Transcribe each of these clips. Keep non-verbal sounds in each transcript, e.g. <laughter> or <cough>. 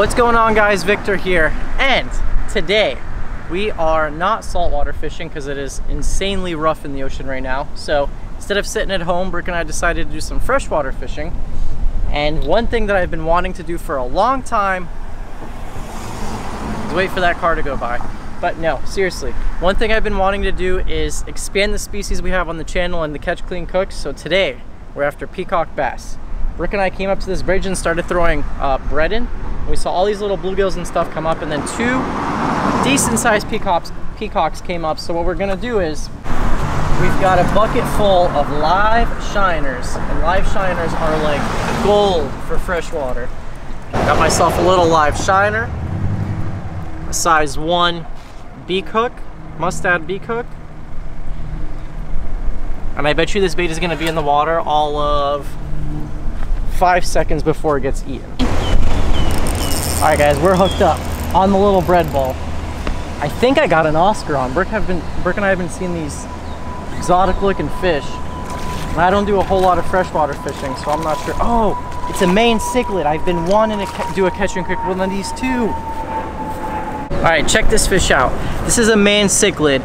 What's going on guys, Victor here. And today we are not saltwater fishing because it is insanely rough in the ocean right now. So instead of sitting at home, Brooke and I decided to do some freshwater fishing. And one thing that I've been wanting to do for a long time is wait for that car to go by. But no, seriously, one thing I've been wanting to do is expand the species we have on the channel and the Catch Clean Cooks. So today we're after peacock bass. Brooke and I came up to this bridge and started throwing uh, bread in. We saw all these little bluegills and stuff come up and then two decent sized peacocks, peacocks came up. So what we're gonna do is we've got a bucket full of live shiners and live shiners are like gold for freshwater. Got myself a little live shiner, a size one beak hook, mustad beak hook. And I bet you this bait is gonna be in the water all of five seconds before it gets eaten. All right guys, we're hooked up on the little bread ball. I think I got an Oscar on. Brooke, have been, Brooke and I have been seeing these exotic looking fish. And I don't do a whole lot of freshwater fishing, so I'm not sure. Oh, it's a Mayan cichlid. I've been wanting to do a catch and cook one of these too. All right, check this fish out. This is a Mayan cichlid,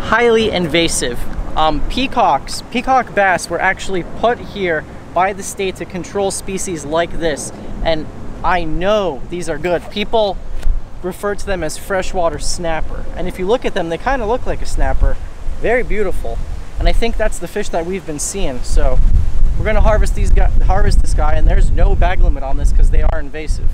highly invasive. Um, peacocks, peacock bass were actually put here by the state to control species like this. And I know these are good. People refer to them as freshwater snapper. And if you look at them, they kind of look like a snapper. Very beautiful. And I think that's the fish that we've been seeing. So we're gonna harvest these guys, harvest this guy, and there's no bag limit on this because they are invasive.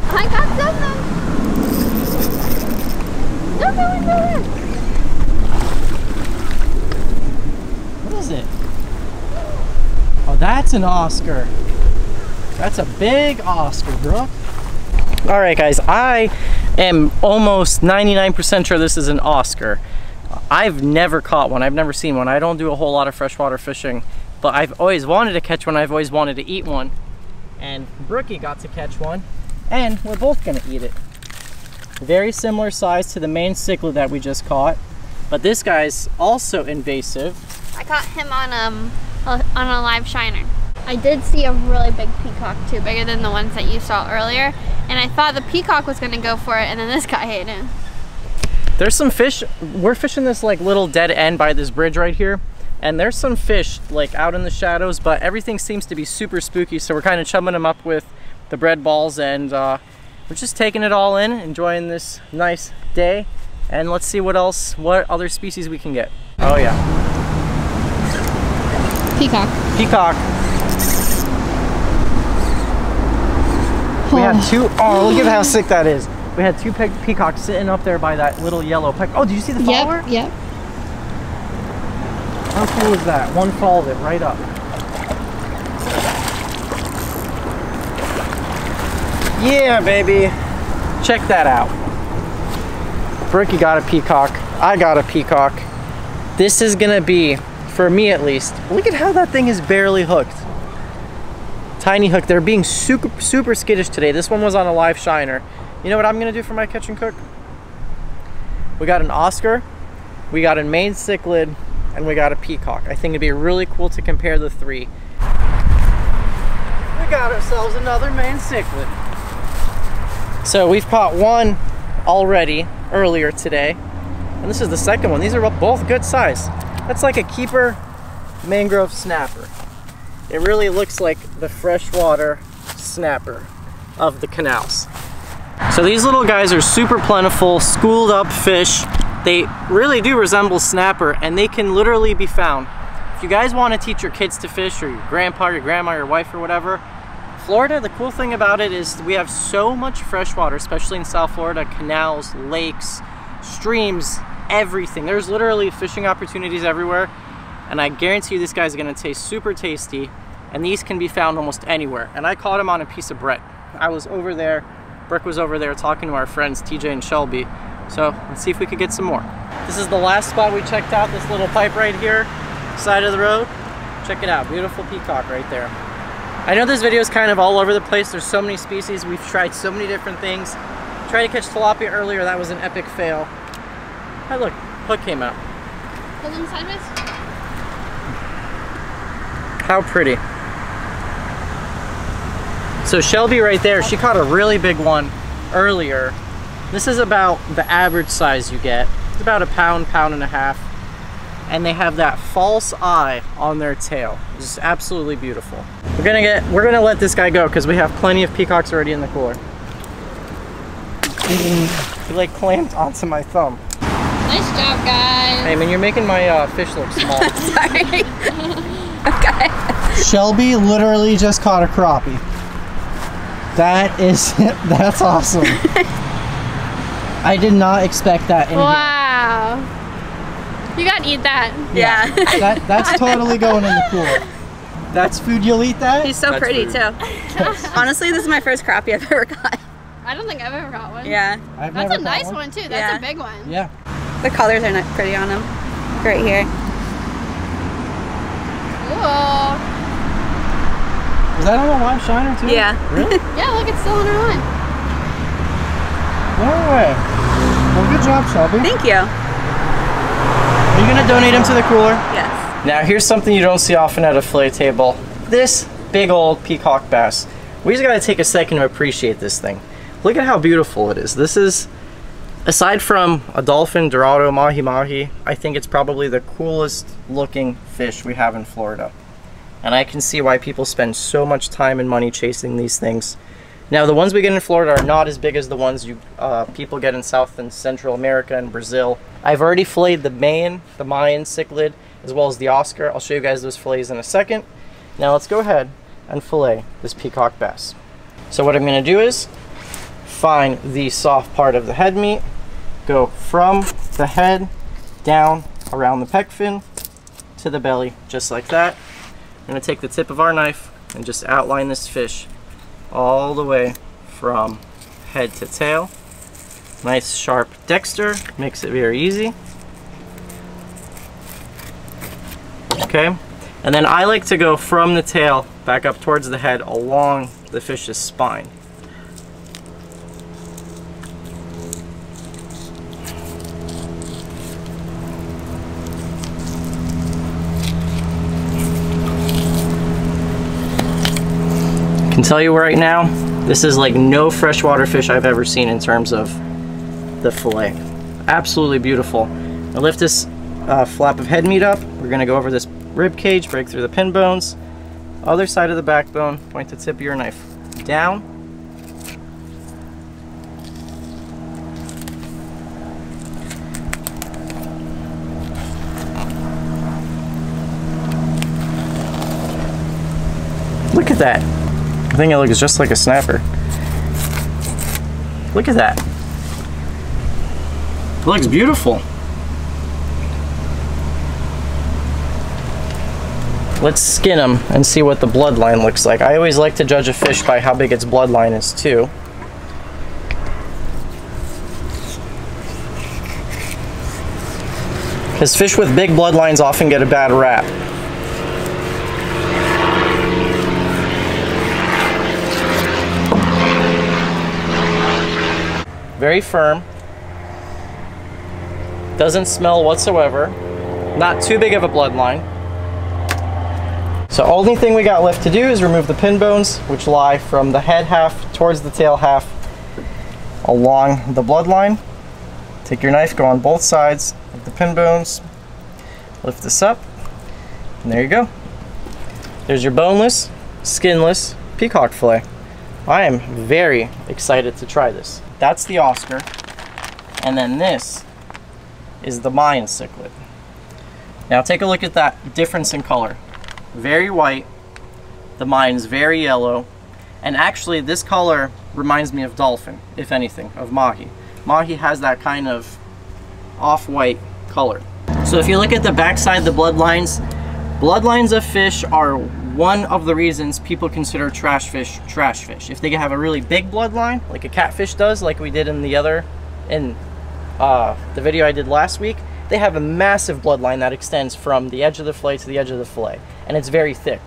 I got something. Look, look, look. What is it? Oh, that's an Oscar. That's a big Oscar, bro. All right, guys, I am almost 99% sure this is an Oscar. I've never caught one. I've never seen one. I don't do a whole lot of freshwater fishing, but I've always wanted to catch one. I've always wanted to eat one. And Brookie got to catch one, and we're both gonna eat it. Very similar size to the Mayan cichlid that we just caught, but this guy's also invasive. I caught him on um a, on a live shiner. I did see a really big peacock too, bigger than the ones that you saw earlier. And I thought the peacock was gonna go for it, and then this guy hit him. There's some fish, we're fishing this like little dead end by this bridge right here. And there's some fish like out in the shadows, but everything seems to be super spooky. So we're kind of chumming them up with the bread balls and uh, we're just taking it all in, enjoying this nice day. And let's see what else, what other species we can get. Oh yeah. Peacock. Peacock. We have oh. two, oh look at how sick that is. We had two pe peacocks sitting up there by that little yellow peck. Oh, did you see the follower? Yep, yep. How cool is that? One followed it right up. Yeah, baby. Check that out. Brookie got a peacock. I got a peacock. This is gonna be, for me at least, look at how that thing is barely hooked. Tiny hook. They're being super, super skittish today. This one was on a live shiner. You know what I'm gonna do for my catch and cook? We got an Oscar, we got a Mayan cichlid, and we got a peacock. I think it'd be really cool to compare the three. We got ourselves another Mayan cichlid. So we've caught one already earlier today, and this is the second one. These are both good size. That's like a keeper mangrove snapper. It really looks like the freshwater snapper of the canals. So these little guys are super plentiful, schooled up fish. They really do resemble snapper and they can literally be found. If you guys want to teach your kids to fish or your grandpa, your grandma, your wife or whatever, Florida, the cool thing about it is we have so much freshwater, especially in South Florida, canals, lakes, streams, everything. There's literally fishing opportunities everywhere. And I guarantee you this guy's gonna taste super tasty. And these can be found almost anywhere. And I caught him on a piece of bread. I was over there, Brooke was over there talking to our friends, TJ and Shelby. So let's see if we could get some more. This is the last spot we checked out, this little pipe right here, side of the road. Check it out, beautiful peacock right there. I know this video is kind of all over the place. There's so many species. We've tried so many different things. Tried to catch tilapia earlier. That was an epic fail. Hey, look, hook came out. Hold them sideways. How pretty. So Shelby right there, she caught a really big one earlier. This is about the average size you get. It's about a pound, pound and a half. And they have that false eye on their tail. It's absolutely beautiful. We're gonna get, we're gonna let this guy go because we have plenty of peacocks already in the cooler. he like clamped onto my thumb. Nice job, guys. Hey man, you're making my uh, fish look small. <laughs> Sorry. <laughs> okay. Shelby literally just caught a crappie. That is, <laughs> that's awesome. I did not expect that. In Wow. You gotta eat that. Yeah. here. That, that's totally going in the pool. That's food you'll eat that? He's so That's pretty food. too. Honestly, this is my first crappie I've ever caught. I don't think I've ever got one. Yeah. I've That's a caught nice one, too. That's Yeah. a big one. Yeah. The colors are not pretty on him. Right here. Cool. Is that on a live shiner too? Yeah. Really? <laughs> Yeah, look, it's still on her line. No way. Well, good job, Shelby. Thank you. Are you gonna donate him to the cooler? Yes. Now here's something you don't see often at a fillet table. This big old peacock bass. We just gotta take a second to appreciate this thing. Look at how beautiful it is. This is, aside from a dolphin, dorado, mahi mahi, I think it's probably the coolest looking fish we have in Florida. And I can see why people spend so much time and money chasing these things. Now the ones we get in Florida are not as big as the ones you uh, people get in South and Central America and Brazil. I've already filleted the Mayan, the Mayan cichlid, as well as the Oscar. I'll show you guys those fillets in a second. Now let's go ahead and fillet this peacock bass. So what I'm going to do is find the soft part of the head meat, go from the head down around the pec fin to the belly, just like that. I'm to take the tip of our knife and just outline this fish all the way from head to tail. Nice sharp dexter, makes it very easy. Okay, and then I like to go from the tail back up towards the head along the fish's spine. Can tell you right now, this is like no freshwater fish I've ever seen in terms of the fillet. Absolutely beautiful. Now lift this uh, flap of head meat up. We're gonna go over this rib cage, break through the pin bones. Other side of the backbone, point the tip of your knife down. Look at that. I think it looks just like a snapper. Look at that. It looks beautiful. Let's skin them and see what the bloodline looks like. I always like to judge a fish by how big its bloodline is too. Because fish with big bloodlines often get a bad rap. Very firm. Doesn't smell whatsoever. Not too big of a bloodline. So only thing we got left to do is remove the pin bones, which lie from the head half towards the tail half along the bloodline. Take your knife, go on both sides of the pin bones, lift this up, and there you go. There's your boneless, skinless peacock fillet. I am very excited to try this. That's the Oscar, and then this is the Mayan cichlid. Now take a look at that difference in color. Very white, the Mayan's very yellow, and actually this color reminds me of dolphin, if anything, of mahi. Mahi has that kind of off-white color. So if you look at the backside, the bloodlines, bloodlines of fish are one of the reasons people consider trash fish trash fish. If they have a really big bloodline, like a catfish does, like we did in the other, in uh, the video I did last week, they have a massive bloodline that extends from the edge of the fillet to the edge of the fillet, and it's very thick.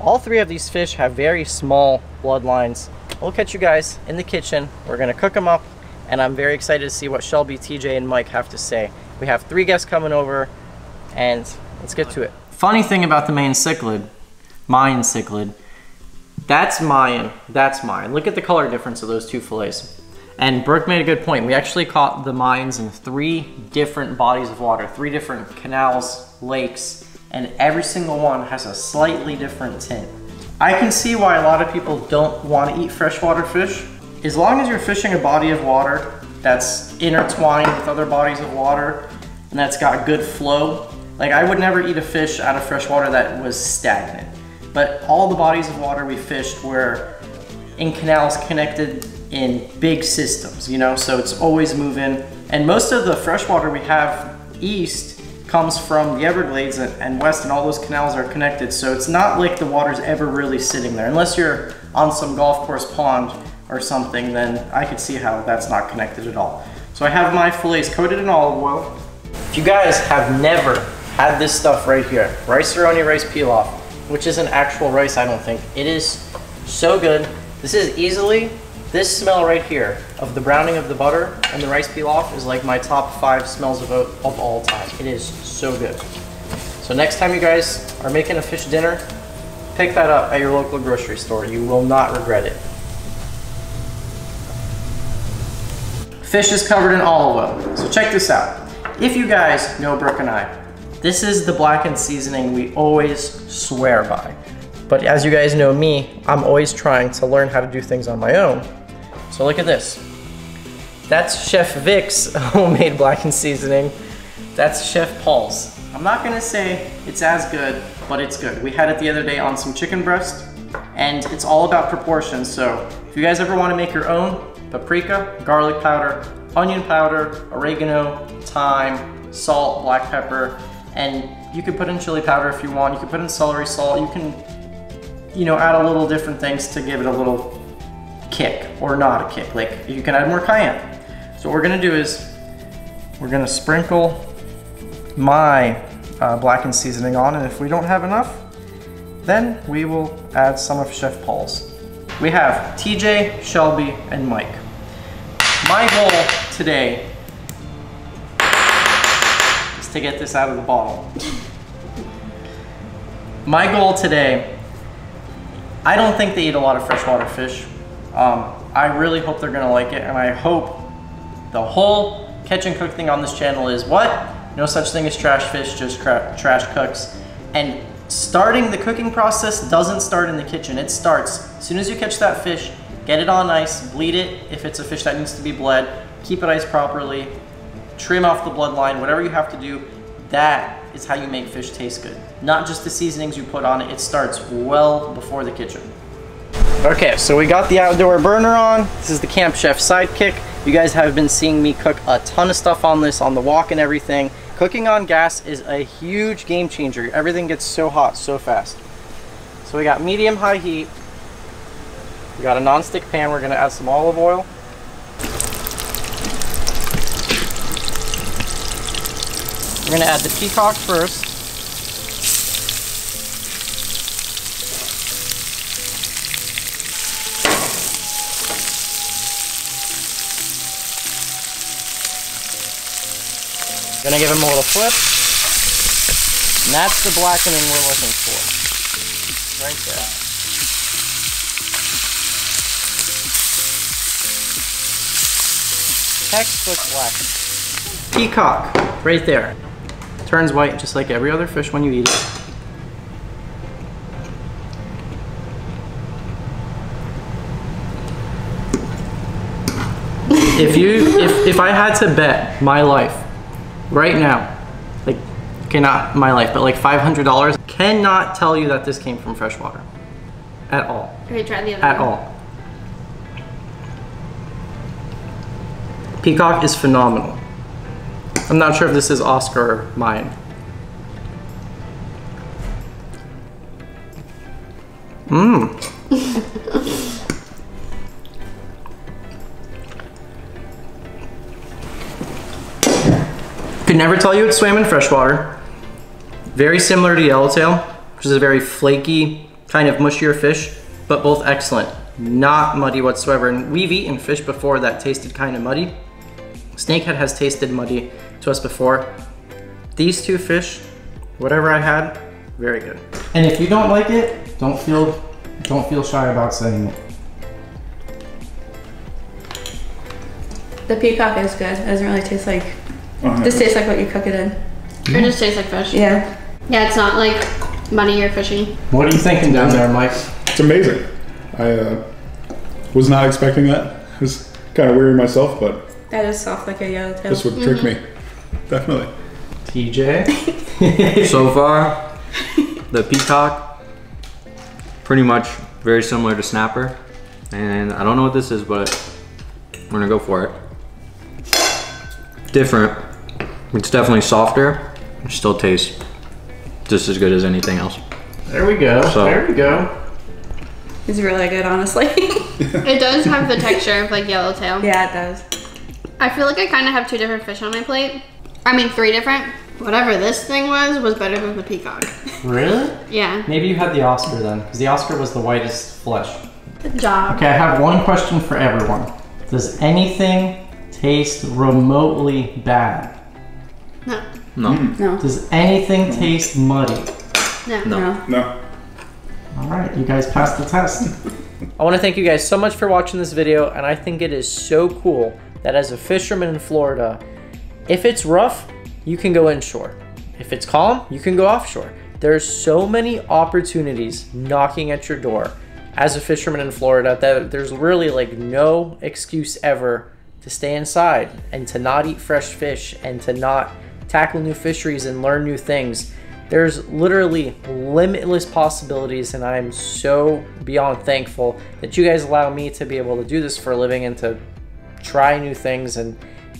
All three of these fish have very small bloodlines. We'll catch you guys in the kitchen. We're gonna cook them up, and I'm very excited to see what Shelby, TJ, and Mike have to say. We have three guests coming over, and let's get to it. Funny thing about the Mayan cichlid, Mayan cichlid, That's mine, that's mine. Look at the color difference of those two fillets. And Brooke made a good point. We actually caught the Mayans in three different bodies of water, three different canals, lakes, and every single one has a slightly different tint. I can see why a lot of people don't want to eat freshwater fish. As long as you're fishing a body of water that's intertwined with other bodies of water and that's got good flow, like I would never eat a fish out of freshwater that was stagnant. But all the bodies of water we fished were in canals connected in big systems, you know, so it's always moving. And most of the freshwater we have east comes from the Everglades and west and all those canals are connected. So it's not like the water's ever really sitting there. Unless you're on some golf course pond or something, then I could see how that's not connected at all. So I have my fillets coated in olive oil. If you guys have never had this stuff right here, Rice-A-Roni rice pilaf, which is an actual rice, I don't think. It is so good. This is easily this smell right here of the browning of the butter and the rice pilaf is like my top five smells of, of all time. It is so good. So next time you guys are making a fish dinner, pick that up at your local grocery store. You will not regret it. Fish is covered in olive oil. So check this out. If you guys know Brooke and I, this is the blackened seasoning we always swear by. But as you guys know me, I'm always trying to learn how to do things on my own. So look at this. That's Chef Vic's <laughs> homemade blackened seasoning. That's Chef Paul's. I'm not gonna say it's as good, but it's good. We had it the other day on some chicken breast, and it's all about proportions. So if you guys ever wanna make your own, paprika, garlic powder, onion powder, oregano, thyme, salt, black pepper, and you can put in chili powder if you want. You can put in celery salt. You can, you know, add a little different things to give it a little kick or not a kick. Like you can add more cayenne. So what we're gonna do is we're gonna sprinkle my uh, blackened seasoning on and if we don't have enough, then we will add some of Chef Paul's. We have TJ, Shelby, and Mike. My goal today to get this out of the bottle. My goal today, I don't think they eat a lot of freshwater fish. Um, I really hope they're gonna like it and I hope the whole catch and cook thing on this channel is what? No such thing as trash fish, just trash cooks. And starting the cooking process doesn't start in the kitchen. It starts as soon as you catch that fish, get it on ice, bleed it if it's a fish that needs to be bled, keep it iced properly, trim off the bloodline, whatever you have to do. That is how you make fish taste good. Not just the seasonings you put on it. It starts well before the kitchen. Okay, so we got the outdoor burner on. This is the Camp Chef Sidekick. You guys have been seeing me cook a ton of stuff on this, on the wok and everything. Cooking on gas is a huge game changer. Everything gets so hot so fast. So we got medium high heat. We got a non-stick pan. We're gonna add some olive oil. We're gonna add the peacock first. Gonna give him a little flip. And that's the blackening we're looking for. Right there. Textbook black. Peacock, right there. Turns white just like every other fish when you eat it. if you if, if I had to bet my life right now, like, okay, not my life, but like $500, cannot tell you that this came from freshwater. At all. Okay, try the other At one. all. Peacock is phenomenal. I'm not sure if this is Oscar or Mayan. Mmm. <laughs> Could never tell you it swam in freshwater. Very similar to yellowtail, which is a very flaky, kind of mushier fish, but both excellent. Not muddy whatsoever. And we've eaten fish before that tasted kind of muddy. Snakehead has tasted muddy to us before. These two fish, whatever I had, very good. And if you don't like it, don't feel Don't feel shy about saying it. The peacock is good. It doesn't really taste like. Uh-huh. Just tastes like what you cook it in. It just tastes like fish. Yeah. Yeah, it's not like money or fishy. What are you thinking down there, Mike? It's amazing. I uh, was not expecting that. I was kind of weary myself, but That is soft like a yellowtail. this would trick me. Definitely. TJ? <laughs> So far, the peacock, pretty much very similar to snapper. And I don't know what this is, but we're gonna go for it. Different. It's definitely softer. It still tastes just as good as anything else. There we go. So- there we go. It's really good, honestly. <laughs> It does have the texture of like yellowtail. yeah, it does. I feel like I kind of have two different fish on my plate. I mean, three different. Whatever this thing was, was better than the peacock. Really? Yeah. Maybe you had the Oscar then, because the Oscar was the whitest flesh. Good job. Okay, I have one question for everyone. Does anything taste remotely bad? No. No. Hmm. No. Does anything taste muddy? No. No. No. All right, you guys passed the test. <laughs> I want to thank you guys so much for watching this video, and I think it is so cool that as a fisherman in Florida, if it's rough, you can go inshore. If it's calm, you can go offshore. There's so many opportunities knocking at your door as a fisherman in Florida that there's really like no excuse ever to stay inside and to not eat fresh fish and to not tackle new fisheries and learn new things. There's literally limitless possibilities, and I'm so beyond thankful that you guys allow me to be able to do this for a living and to try new things and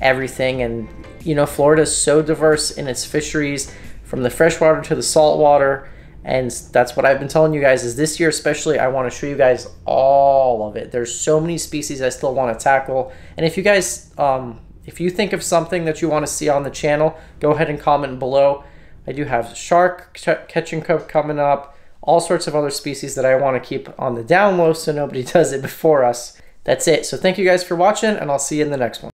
everything. And you know, Florida is so diverse in its fisheries, from the freshwater to the saltwater. And that's what I've been telling you guys is this year especially I want to show you guys all of it. There's so many species I still want to tackle. And if you guys um, if you think of something that you want to see on the channel, go ahead and comment below. I do have shark catching cup coming up, all sorts of other species that I want to keep on the down low so nobody <laughs> does it before us. That's it. So thank you guys for watching and I'll see you in the next one.